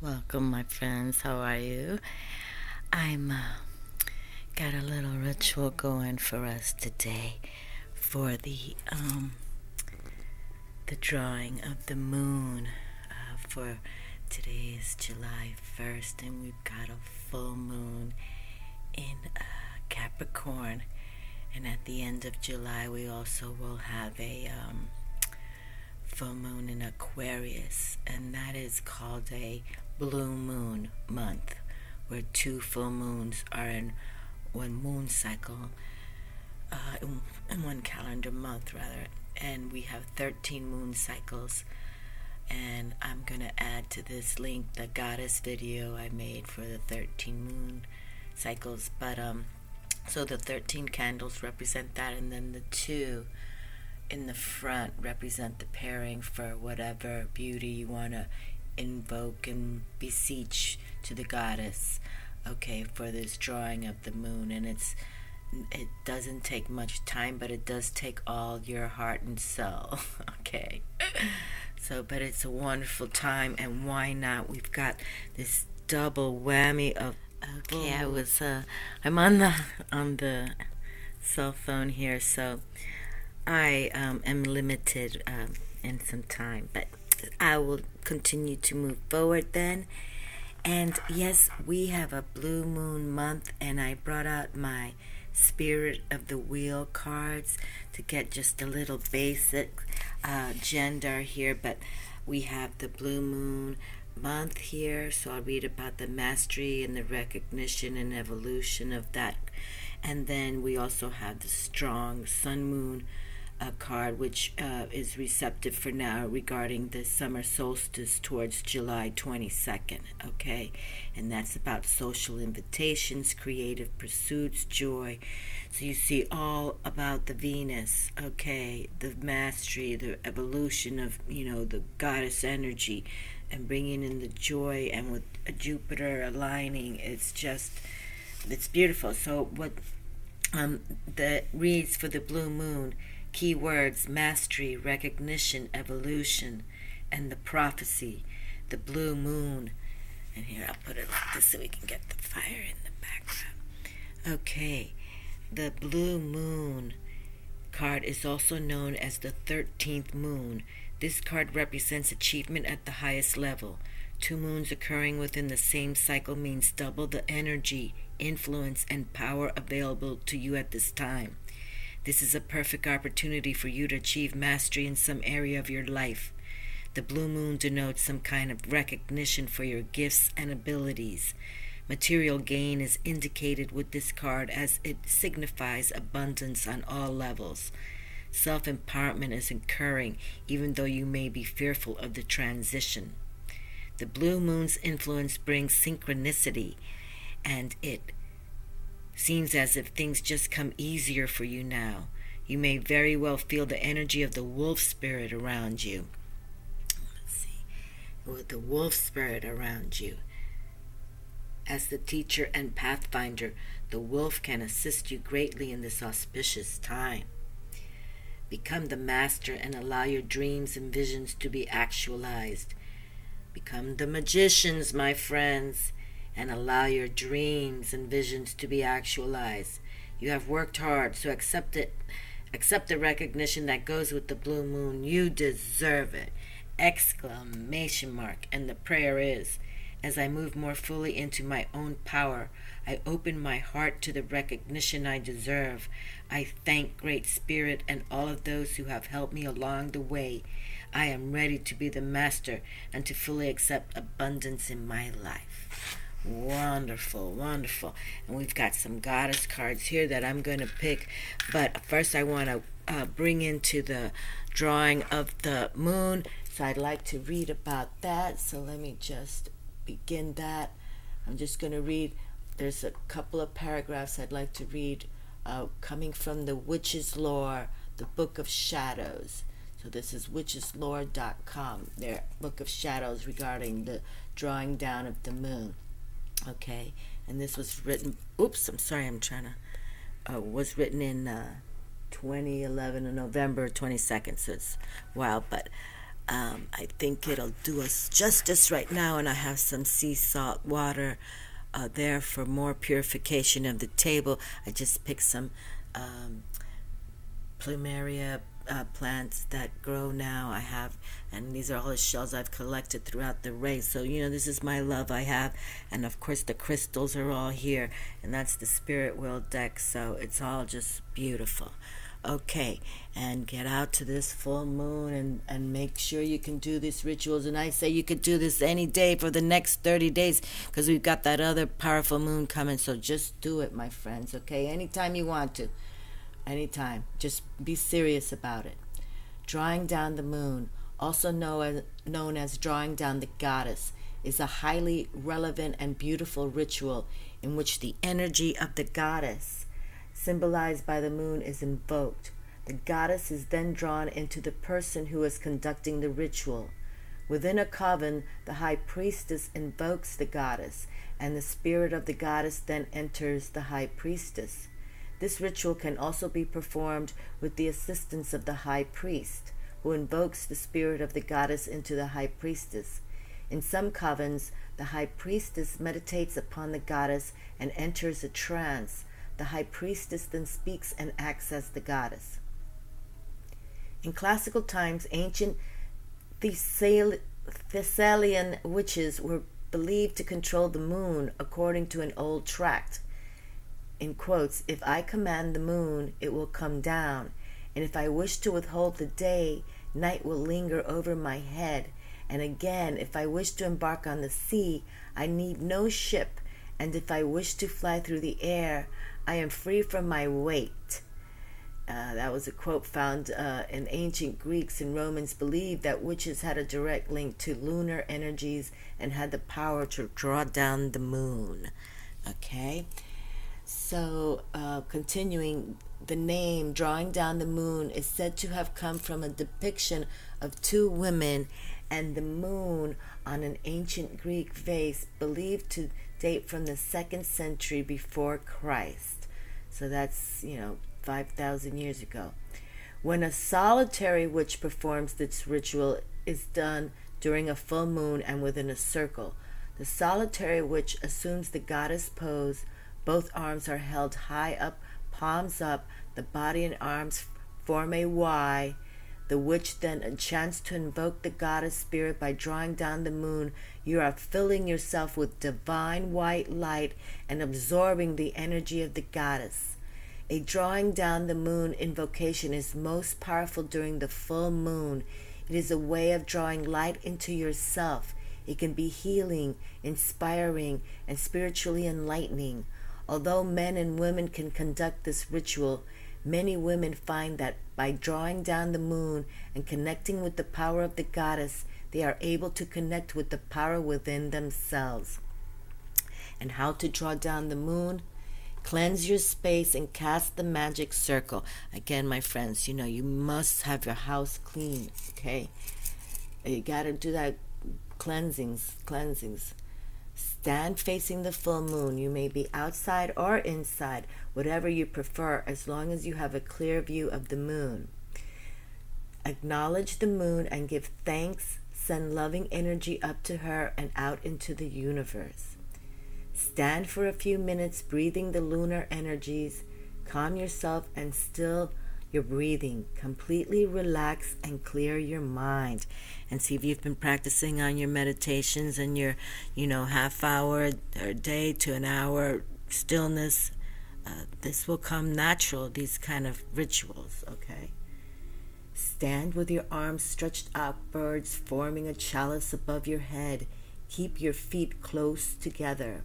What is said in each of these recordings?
Welcome, my friends. How are you? I'm uh, got a little ritual going for us today for the um, the drawing of the moon. Uh, for today is July 1st, and we've got a full moon in uh, Capricorn. And at the end of July, we also will have a um, full moon in Aquarius, and that is called a blue moon month, where two full moons are in one moon cycle, uh, in, in one calendar month, rather. And we have 13 moon cycles. And I'm going to add to this link the goddess video I made for the 13 moon cycles. But, um, so the 13 candles represent that, and then the two in the front represent the pairing for whatever beauty you want to invoke and beseech to the goddess okay for this drawing of the moon. And it's it doesn't take much time but it does take all your heart and soul okay? So but it's a wonderful time and why not? We've got this double whammy of okay i was uh i'm on the on the cell phone here so i um, am limited um, in some time but I will continue to move forward then. And yes, we have a blue moon month, and I brought out my Spirit of the Wheel cards to get just a little basic uh, gender here. But we have the blue moon month here, so I'll read about the mastery and the recognition and evolution of that. And then we also have the strong sun moon a card which uh, is receptive for now regarding the summer solstice towards July 22nd. Okay, and that's about social invitations, creative pursuits, joy. So you see all about the Venus. Okay, the mastery, the evolution of you know the goddess energy, and bringing in the joy, and with a Jupiter aligning, it's just it's beautiful. So what um, the reads for the blue moon Keywords mastery, recognition, evolution, and the prophecy, the blue moon. And here I'll put it like this so we can get the fire in the background. Okay, the blue moon card is also known as the 13th moon. This card represents achievement at the highest level. Two moons occurring within the same cycle means double the energy, influence, and power available to you at this time. This is a perfect opportunity for you to achieve mastery in some area of your life. The blue moon denotes some kind of recognition for your gifts and abilities. Material gain is indicated with this card as it signifies abundance on all levels. Self empowerment is occurring even though you may be fearful of the transition. The blue moon's influence brings synchronicity and it Seems as if things just come easier for you now. You may very well feel the energy of the wolf spirit around you. Let's see. With the wolf spirit around you. As the teacher and pathfinder, the wolf can assist you greatly in this auspicious time. Become the master and allow your dreams and visions to be actualized. Become the magicians, my friends and allow your dreams and visions to be actualized. You have worked hard, so accept it. Accept the recognition that goes with the blue moon. You deserve it. Exclamation mark. And the prayer is as I move more fully into my own power, I open my heart to the recognition I deserve. I thank Great Spirit and all of those who have helped me along the way. I am ready to be the master and to fully accept abundance in my life. Wonderful, wonderful. And we've got some goddess cards here that I'm going to pick. But first, I want to uh, bring into the drawing of the moon. So I'd like to read about that. So let me just begin that. I'm just going to read. There's a couple of paragraphs I'd like to read uh, coming from the Witch's Lore, the Book of Shadows. So this is witcheslore.com, their Book of Shadows regarding the drawing down of the moon. Okay, and this was written. Oops, I'm sorry. I'm trying to. Uh, was written in uh, 2011, November 22nd. So it's wow, but Um, I think it'll do us justice right now, and I have some sea salt water uh, there for more purification of the table. I just picked some um, plumeria uh, plants that grow now. I have, and these are all the shells I've collected throughout the race. So, you know, this is my love I have. And of course, the crystals are all here, and that's the spirit world deck. So it's all just beautiful. Okay, and get out to this full moon and, and make sure you can do these rituals. And I say you could do this any day for the next 30 days because we've got that other powerful moon coming. So just do it, my friends, okay? Anytime you want to anytime. Just be serious about it. Drawing down the moon, also known as drawing down the goddess, is a highly relevant and beautiful ritual in which the energy of the goddess, symbolized by the moon, is invoked. The goddess is then drawn into the person who is conducting the ritual. Within a coven, the high priestess invokes the goddess, and the spirit of the goddess then enters the high priestess. This ritual can also be performed with the assistance of the high priest, who invokes the spirit of the goddess into the high priestess. In some covens, the high priestess meditates upon the goddess and enters a trance. The high priestess then speaks and acts as the goddess. In classical times, ancient Thessalian witches were believed to control the moon according to an old tract in quotes, if I command the moon, it will come down, and if I wish to withhold the day, night will linger over my head. And again, if I wish to embark on the sea, I need no ship, and if I wish to fly through the air, I am free from my weight. Uh, that was a quote found uh, in ancient Greeks and Romans believed that witches had a direct link to lunar energies and had the power to draw down the moon. Okay? So, uh, continuing, the name Drawing Down the Moon is said to have come from a depiction of two women and the moon on an ancient Greek vase believed to date from the second century before Christ. So that's, you know, 5,000 years ago. When a solitary witch performs this ritual is done during a full moon and within a circle. The solitary witch assumes the goddess pose both arms are held high up, palms up. The body and arms form a Y. The witch then enchants to invoke the goddess spirit by drawing down the moon. You are filling yourself with divine white light and absorbing the energy of the goddess. A drawing down the moon invocation is most powerful during the full moon. It is a way of drawing light into yourself. It can be healing, inspiring, and spiritually enlightening. Although men and women can conduct this ritual, many women find that by drawing down the moon and connecting with the power of the goddess, they are able to connect with the power within themselves. And how to draw down the moon? Cleanse your space and cast the magic circle. Again, my friends, you know, you must have your house clean, okay? You got to do that cleansings, cleansings. Stand facing the full moon. You may be outside or inside, whatever you prefer, as long as you have a clear view of the moon. Acknowledge the moon and give thanks. Send loving energy up to her and out into the universe. Stand for a few minutes, breathing the lunar energies. Calm yourself and still your breathing. Completely relax and clear your mind. And see if you've been practicing on your meditations and your, you know, half hour or day to an hour stillness. Uh, this will come natural, these kind of rituals, okay? Stand with your arms stretched outwards, forming a chalice above your head. Keep your feet close together.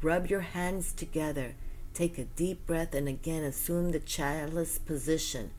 Rub your hands together Take a deep breath and again assume the chalice position.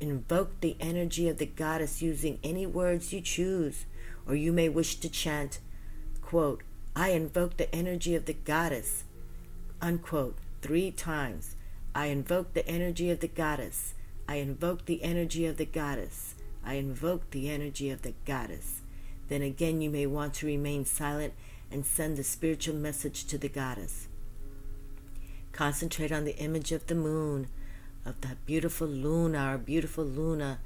Invoke the energy of the goddess using any words you choose, or you may wish to chant, quote, I invoke the energy of the goddess, unquote, three times. I invoke the energy of the goddess. I invoke the energy of the goddess. I invoke the energy of the goddess. Then again, you may want to remain silent and send a spiritual message to the goddess. Concentrate on the image of the moon, of that beautiful Luna, our beautiful Luna,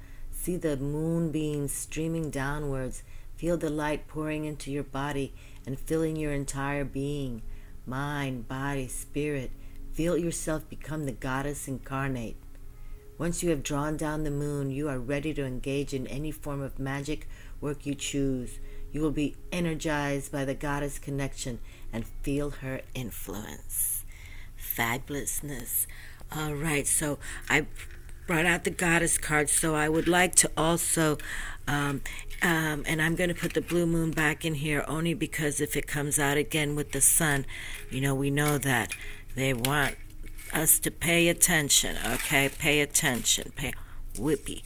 See the moonbeams streaming downwards. Feel the light pouring into your body and filling your entire being mind, body, spirit. Feel yourself become the goddess incarnate. Once you have drawn down the moon, you are ready to engage in any form of magic work you choose. You will be energized by the goddess connection and feel her influence. Fabulousness. All right, so I brought out the goddess card, so I would like to also, um, um, and I'm going to put the blue moon back in here only because if it comes out again with the sun, you know, we know that they want us to pay attention, okay? Pay attention. Pay whippy.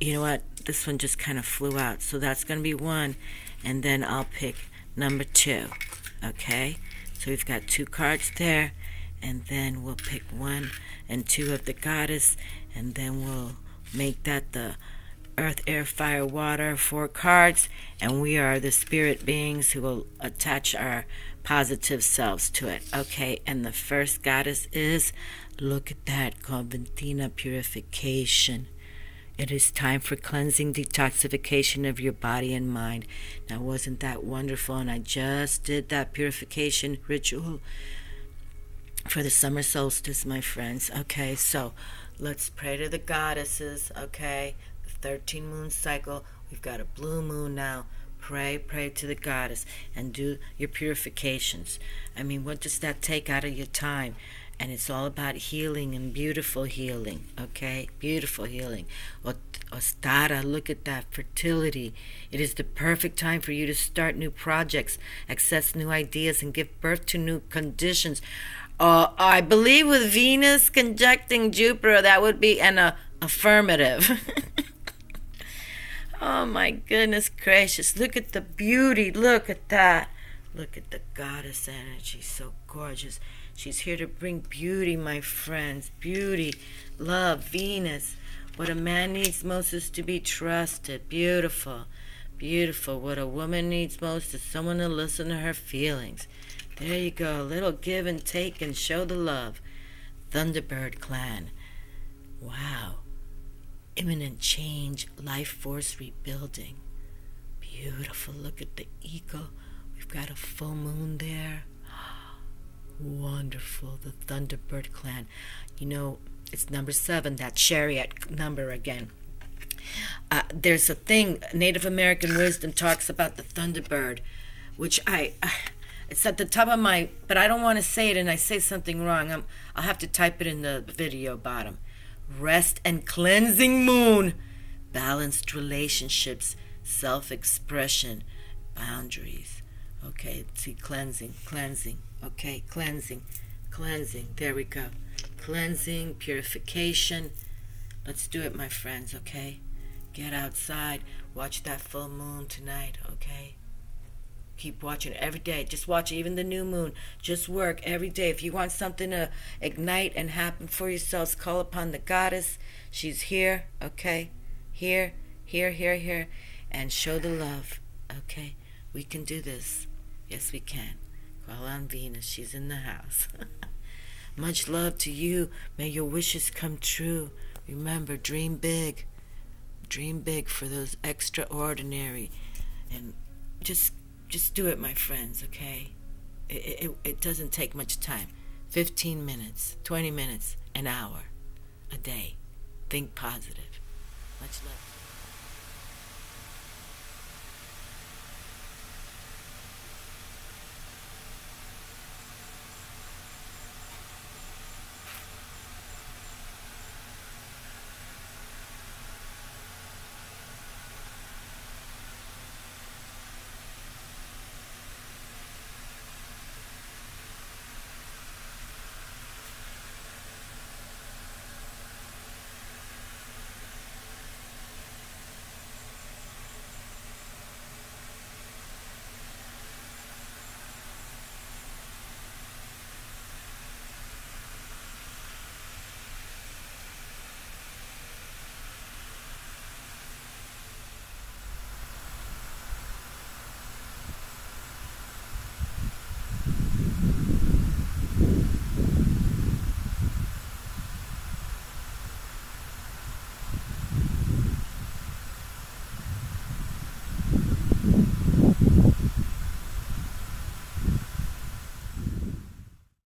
You know what? This one just kind of flew out. So that's going to be one. And then I'll pick number two, okay? So we've got two cards there. And then we'll pick one and two of the goddess. And then we'll make that the earth, air, fire, water, four cards, and we are the spirit beings who will attach our positive selves to it. Okay, and the first goddess is look at that Coventina purification. It is time for cleansing, detoxification of your body and mind. Now, wasn't that wonderful? And I just did that purification ritual for the summer solstice, my friends. Okay, so let's pray to the goddesses. Okay, the 13 moon cycle. We've got a blue moon now. Pray, pray to the goddess and do your purifications. I mean, what does that take out of your time? And it's all about healing and beautiful healing, okay? Beautiful healing. Ostara, look at that fertility. It is the perfect time for you to start new projects, access new ideas, and give birth to new conditions. Uh, I believe with Venus conjuncting Jupiter, that would be an uh, affirmative. Oh my goodness gracious. Look at the beauty. Look at that. Look at the goddess energy. So gorgeous. She's here to bring beauty, my friends. Beauty, love, Venus. What a man needs most is to be trusted. Beautiful. Beautiful. What a woman needs most is someone to listen to her feelings. There you go. A little give and take and show the love. Thunderbird clan. Wow imminent change, life force rebuilding. Beautiful. Look at the eagle. We've got a full moon there. Wonderful. The Thunderbird clan. You know, it's number seven, that chariot number again. Uh, there's a thing, Native American wisdom talks about the Thunderbird, which I. Uh, it's at the top of my, but I don't want to say it, and I say something wrong. I'm, I'll have to type it in the video bottom rest and cleansing moon, balanced relationships, self expression, boundaries. Okay, see, cleansing, cleansing. Okay, cleansing, cleansing. There we go. Cleansing, purification. Let's do it, my friends, okay? Get outside, watch that full moon tonight, okay? Keep watching every day. Just watch even the new moon. Just work every day. If you want something to ignite and happen for yourselves, call upon the goddess. She's here, okay? Here, here, here, here. And show the love, okay? We can do this. Yes, we can. Call on Venus. She's in the house. Much love to you. May your wishes come true. Remember, dream big. Dream big for those extraordinary and just just do it, my friends, okay? It, it, it doesn't take much time 15 minutes, 20 minutes, an hour, a day. Think positive. Much love.